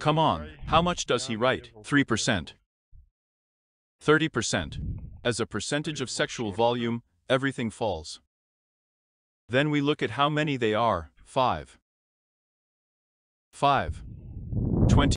Come on, how much does he write? 3%. 30%. As a percentage of sexual volume, everything falls. Then we look at how many they are, 5. 5. 20.